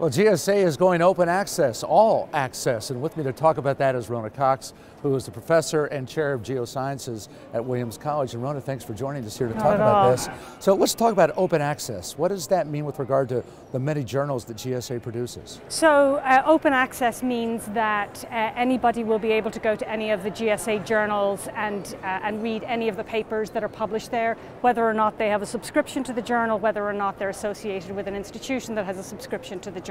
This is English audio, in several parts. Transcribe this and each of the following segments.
Well, GSA is going open access, all access. And with me to talk about that is Rónadh Cox, who is the professor and chair of geosciences at Williams College. And Rónadh, thanks for joining us here to Not talk about all. this. So let's talk about open access. What does that mean with regard to the many journals that GSA produces? So uh, open access means that uh, anybody will be able to go to any of the GSA journals and, uh, and read any of the papers that are published there, whether or not they have a subscription to the journal, whether or not they're associated with an institution that has a subscription to the journal.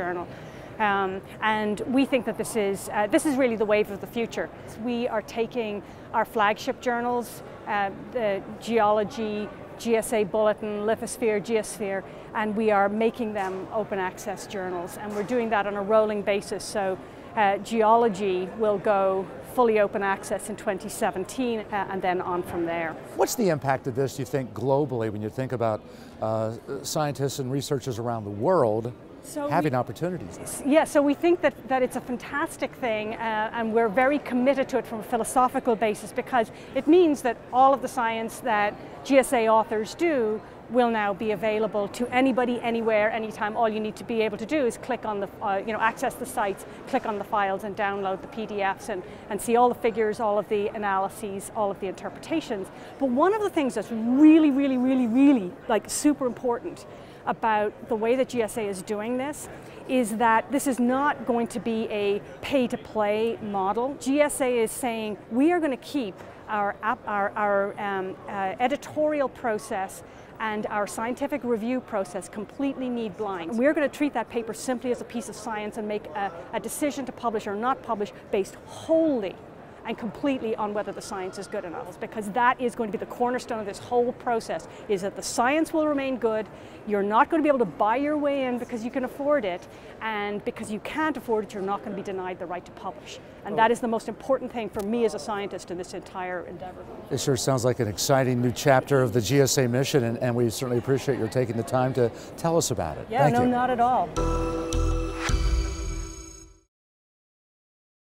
Um, and we think that this is, uh, this is really the wave of the future. We are taking our flagship journals, uh, the geology, GSA Bulletin, Lithosphere, Geosphere, and we are making them open access journals. And we're doing that on a rolling basis. So uh, geology will go fully open access in 2017 uh, and then on from there. What's the impact of this, you think, globally when you think about uh, scientists and researchers around the world So having we- opportunities? Yeah, so we think that, that it's a fantastic thing uh, and we're very committed to it from a philosophical basis because it means that all of the science that GSA authors do will now be available to anybody, anywhere, anytime. All you need to be able to do is click on the, uh, you know, access the sites, click on the files and download the PDFs and, and see all the figures, all of the analyses, all of the interpretations. But one of the things that's really, really, really, really like super important about the way that GSA is doing this is that this is not going to be a pay to play model. GSA is saying we are going to keep our, our, our um, uh, editorial process and our scientific review process completely need blind. We're going to treat that paper simply as a piece of science and make a, a decision to publish or not publish based wholly and completely on whether the science is good enough because that is going to be the cornerstone of this whole process is that the science will remain good. You're not going to be able to buy your way in because you can afford it and because you can't afford it you're not going to be denied the right to publish. And that oh. is the most important thing for me as a scientist in this entire endeavor. It sure sounds like an exciting new chapter of the GSA mission, and, and we certainly appreciate your taking the time to tell us about it. yeah Thank no you. not at all